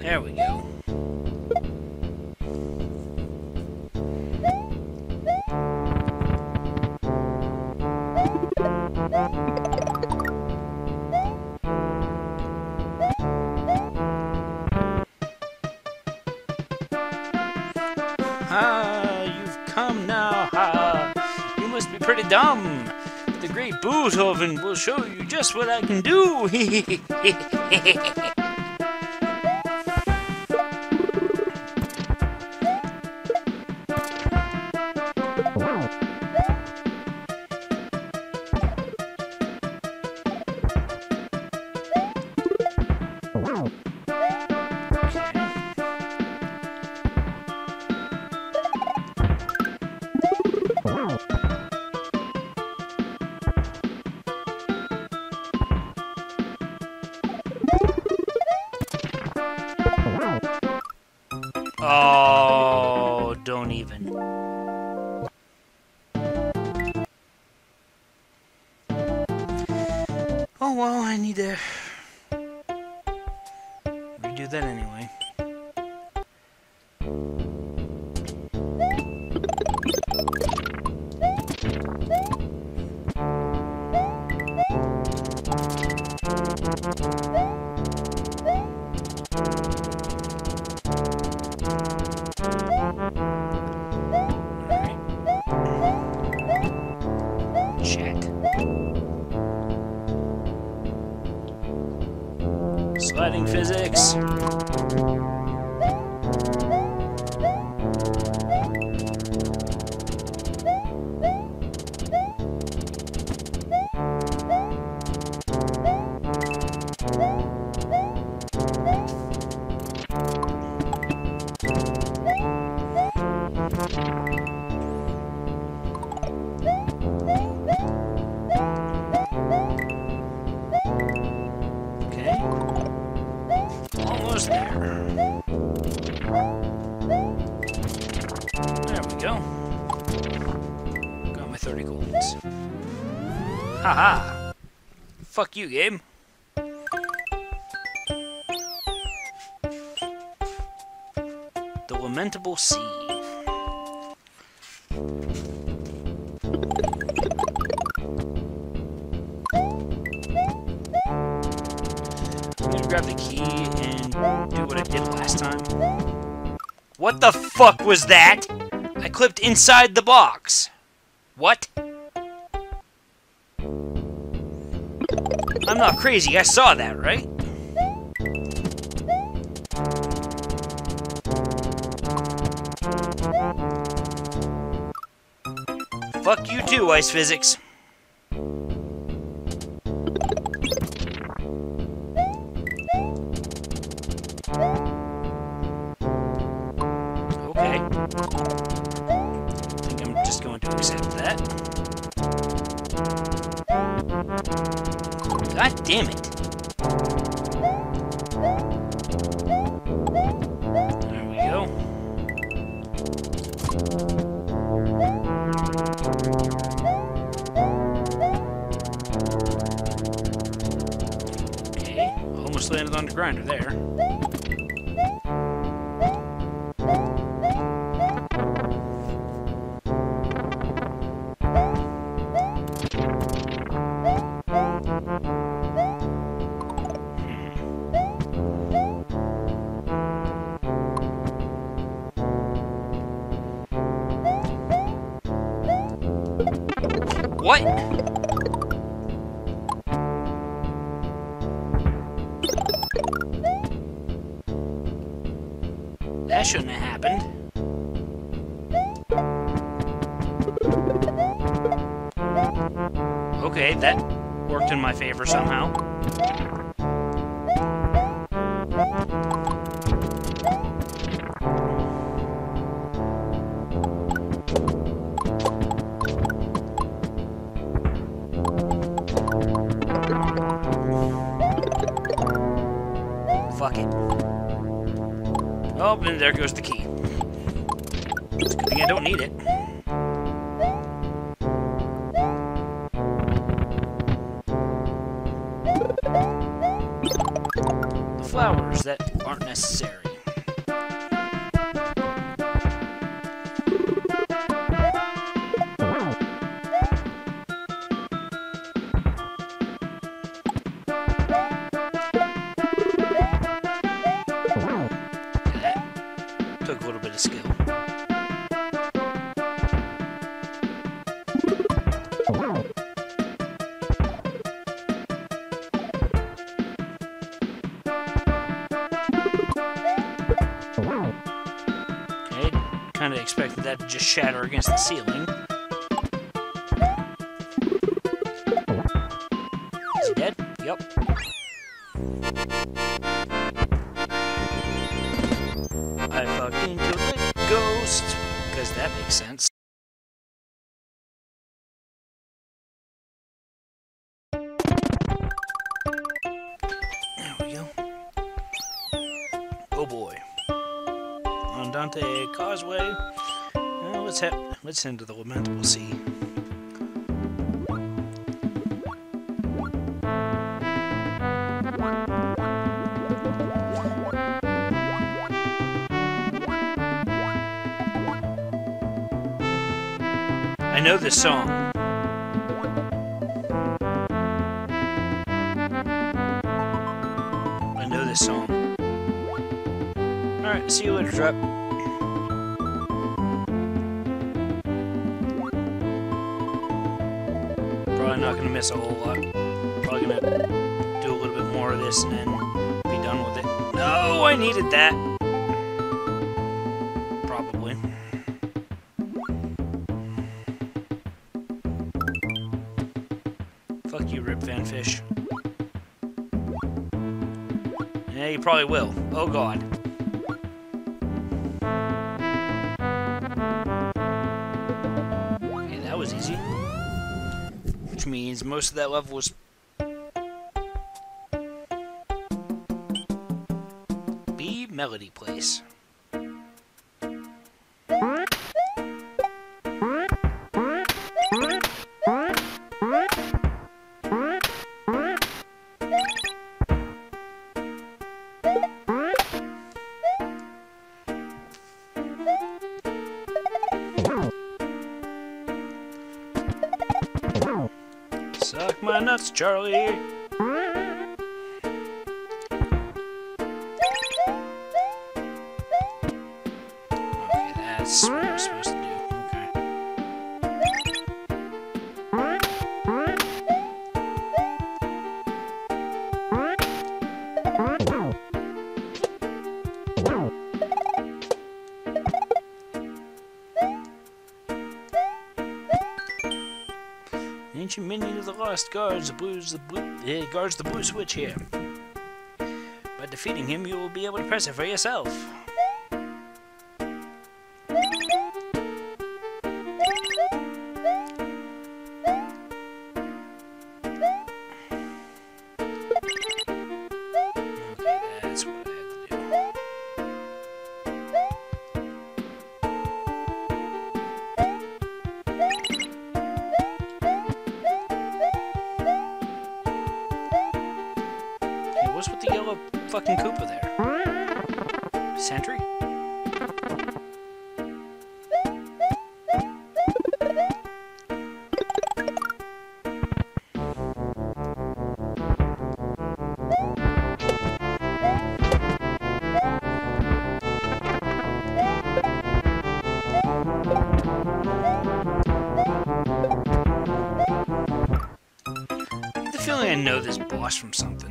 There we go. Ah, you've come now. Ha! You must be pretty dumb. The great Beethoven will show you just what I can do. you, game. The Lamentable Sea. Grab the key and do what I did last time. What the fuck was that? I clipped inside the box. What? Not crazy, I saw that, right? Fuck you too, Ice Physics. Damn it. There we go. Okay, almost landed on the grinder there. And there goes the key. Good thing I don't need it. That just shatter against the ceiling. Let's to the Lamentable Sea. I know this song. I know this song. Alright, see you later, Trap. Gonna miss a whole lot. Probably gonna do a little bit more of this and then be done with it. No, I needed that. Probably. Fuck you, Rip Van Fish. Yeah, you probably will. Oh god. Most of that level was... B Melody Place. Charlie. The lost guards the the blue eh, guards the blue switch here. By defeating him, you will be able to press it for yourself. I know this boss from something.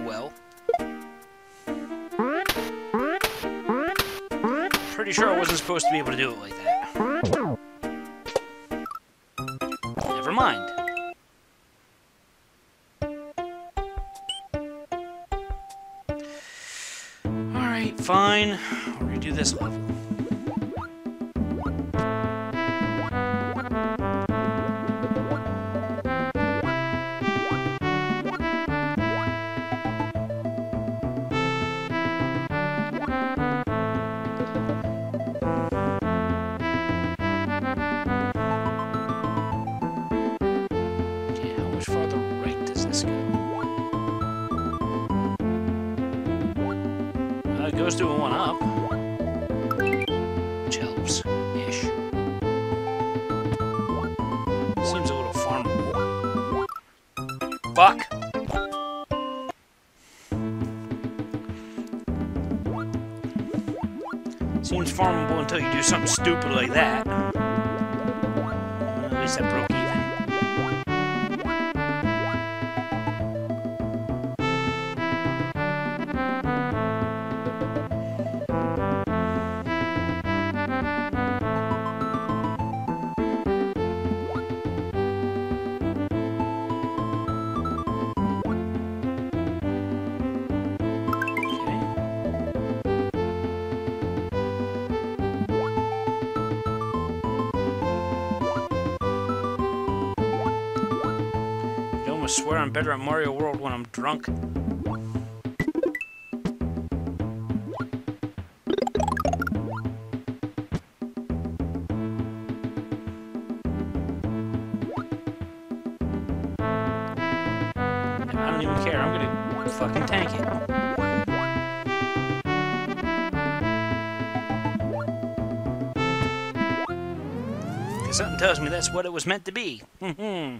Well. Pretty sure I wasn't supposed to be able to do it like that. Never mind. Alright, fine. I'll redo this level. Seems a little farmable. Fuck! Seems farmable until you do something stupid like that. At least that broke I'm better at Mario World when I'm drunk. I don't even care. I'm gonna fucking tank it. Something tells me that's what it was meant to be. Hmm, hmm.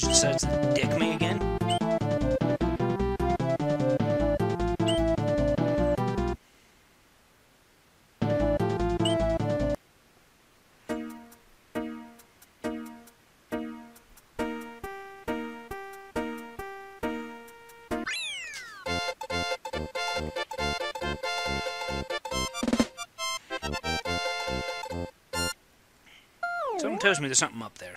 Stage decides to dick me again. Tells me there's something up there.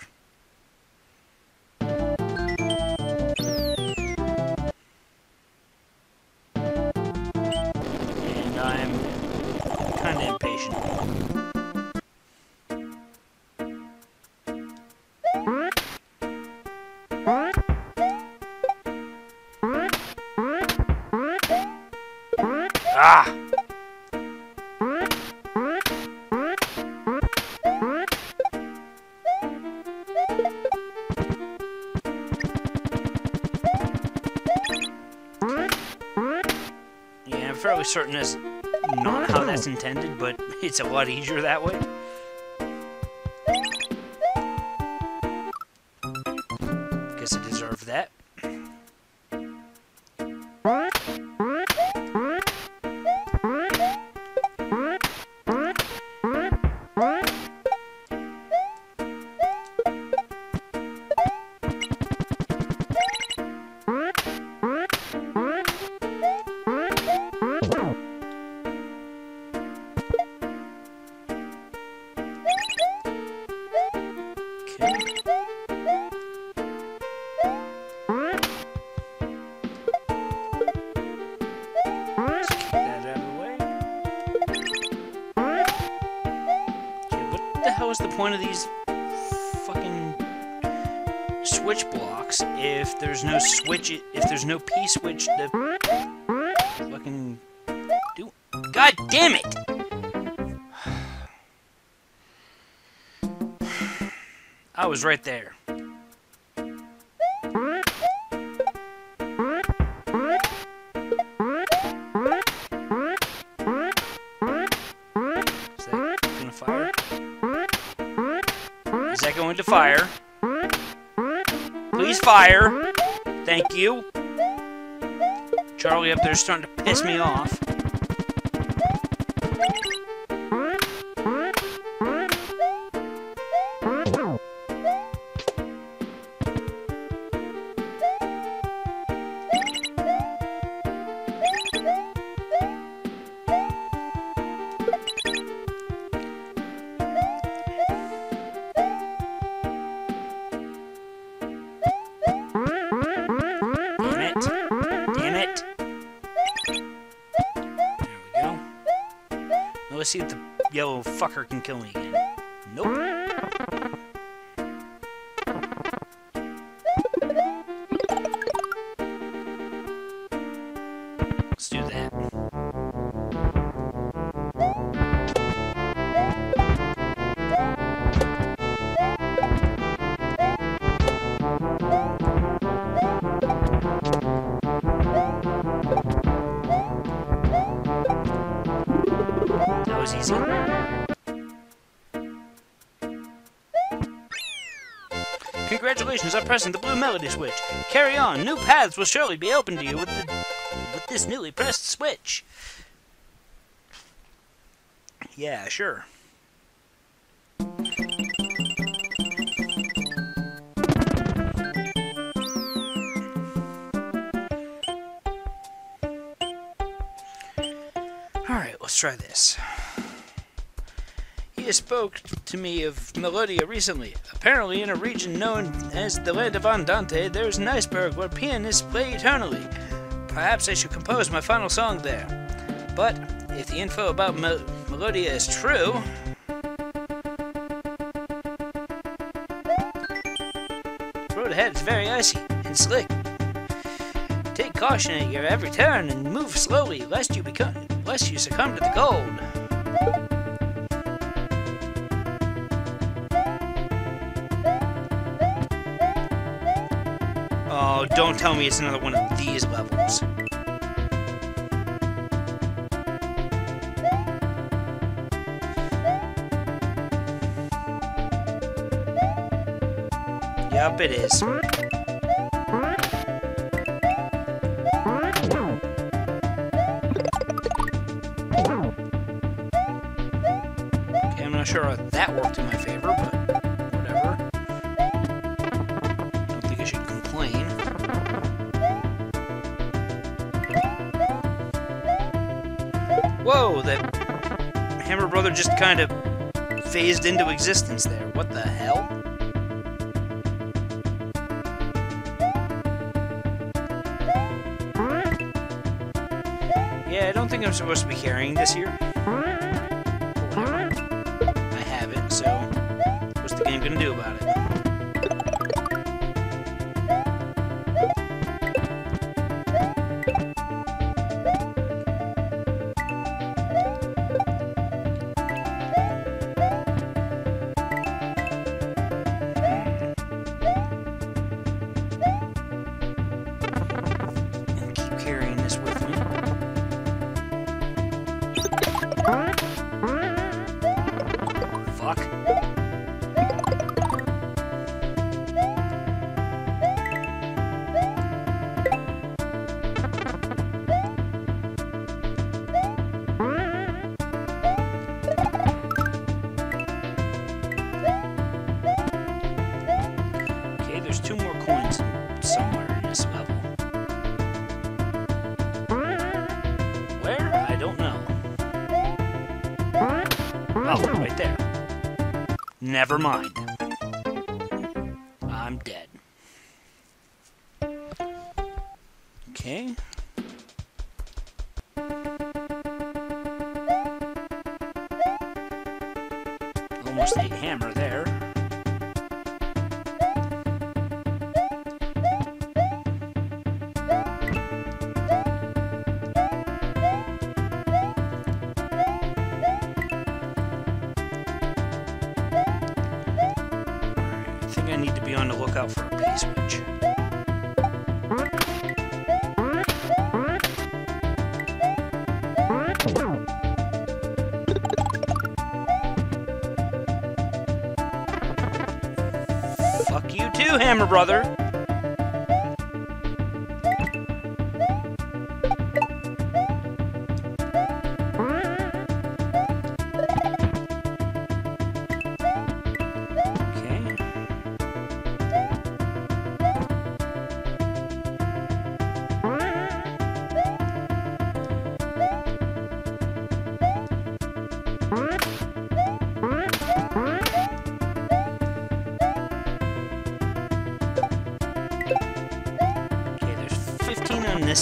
Certain that's not how that's intended, but it's a lot easier that way. Fucking do God damn it! I was right there. Is that going to fire? Please fire! Thank you. Charlie up there's starting to piss me off. Let's see if the yellow fucker can kill me again. Nope. Pressing the blue melody switch. Carry on. New paths will surely be open to you with the with this newly pressed switch. Yeah, sure. Alright, let's try this. He spoke to me of Melodia recently. Apparently, in a region known as the Land of Andante, there's an iceberg where pianists play eternally. Perhaps I should compose my final song there. But if the info about Mel- Melodia is true, the road ahead is very icy and slick. Take caution at your every turn and move slowly, lest you become, lest you succumb to the cold. Don't tell me it's another one of these levels. Yup, it is. Just kind of phased into existence there. What the hell? Yeah, I don't think I'm supposed to be carrying this here. Never mind. I'm dead. Okay. Lookout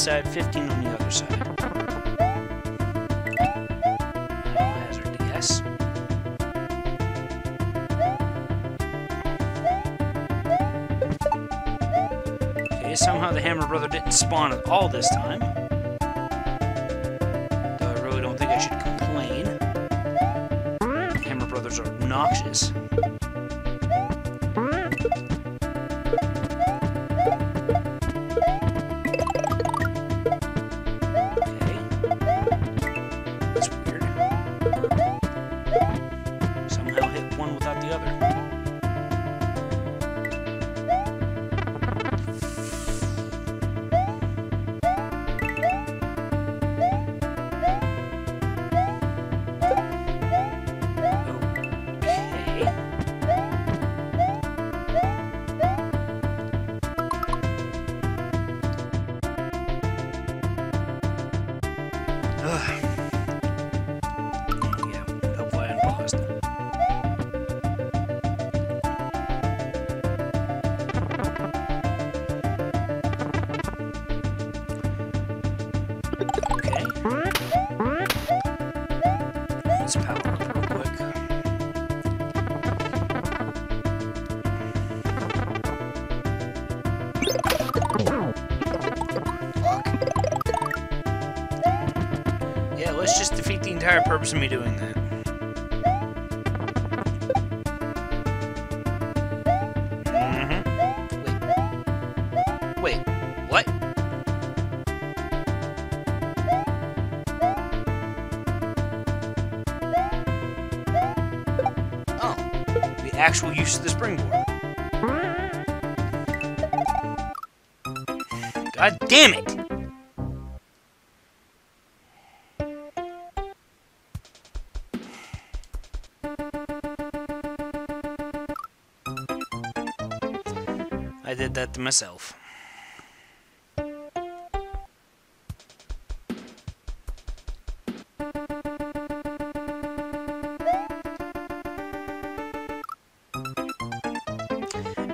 side, 15 on the other side. Okay, somehow the Hammer Brother didn't spawn at all this time. Let's just defeat the entire purpose of me doing that. Mm-hmm. Wait. Wait. What? Oh. The actual use of the springboard. God damn it! Myself.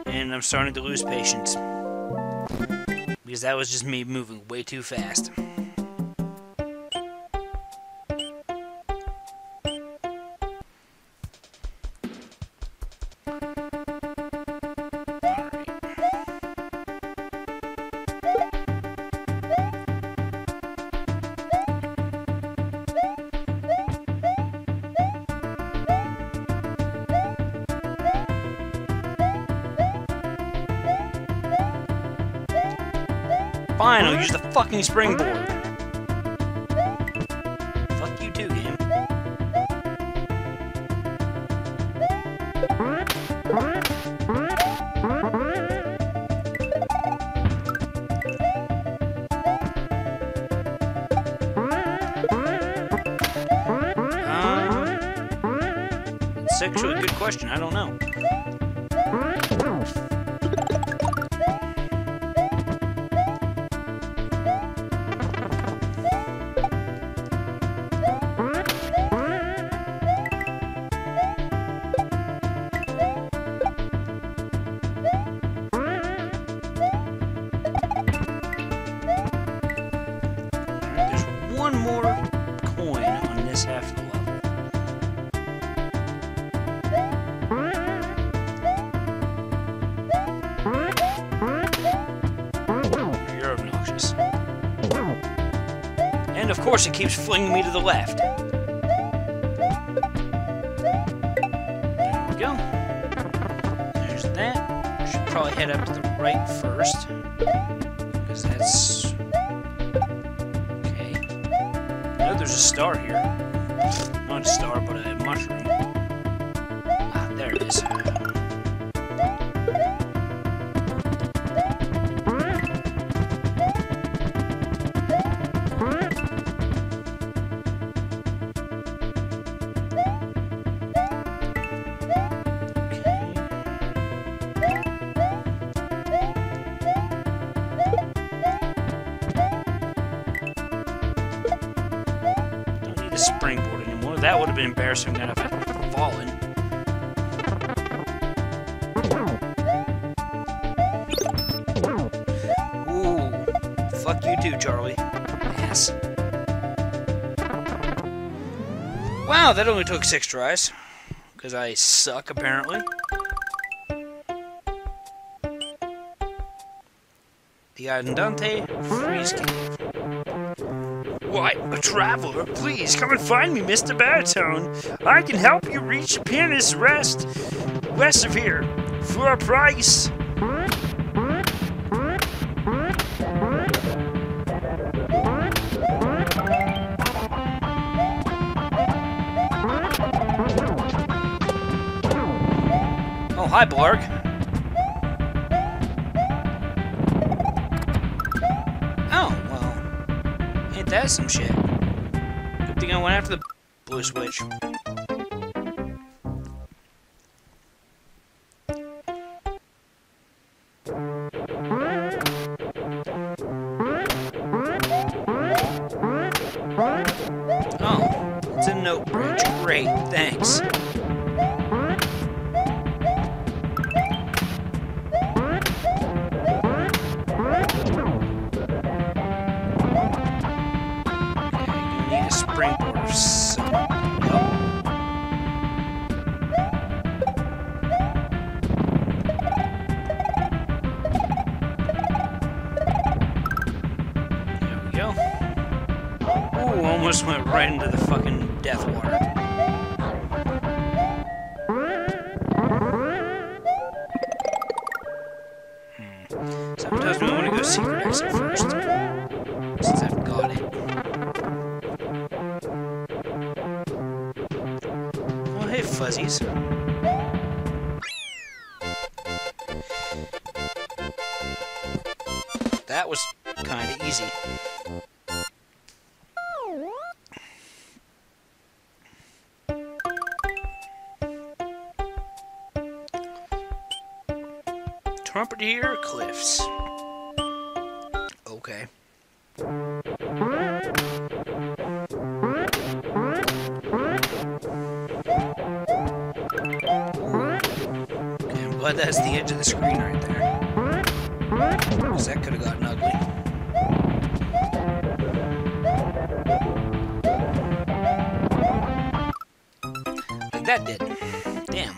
And I'm starting to lose patience. Because that was just me moving way too fast. Fucking springboard. Fuck you too, game. Um, it's actually a good question. I don't know. Keeps flinging me to the left. There we go. There's that. Should probably head up to the right first. Because that's... Okay. I know there's a star here. Not a star, but a mushroom. Ah, there it is. Embarrassing then if I had fallen. Ooh. Fuck you too, Charlie. Yes. Wow, that only took six tries. Because I suck, apparently. The Andante Freeze. Why, a traveler? Please come and find me, Mr. Baritone. I can help you reach the pianist's rest west of here for a price. Oh, hi, Blarg. That some shit? Good thing I went after the blue switch. Oh, it's a note bridge. Great, thanks. That was kinda easy. Trumpeter Cliffs. Okay. Okay, I'm glad that's the edge of the screen right there. Because that could have gotten ugly. Like that did. Damn.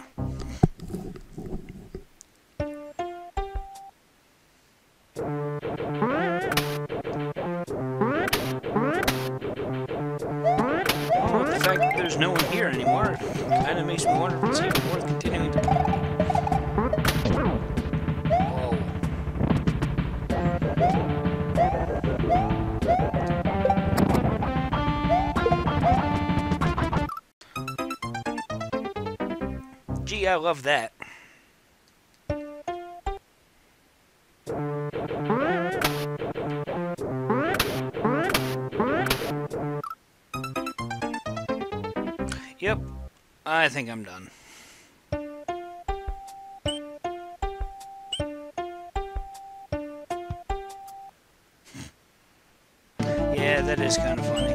Well, the fact that there's no one here anymore kind of makes me wonder if it's even worth continuing to play. I love that. Yep, I think I'm done. Yeah, that is kind of funny.